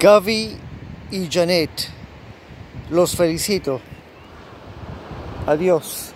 Gaby y Janet. Los felicito. Adiós.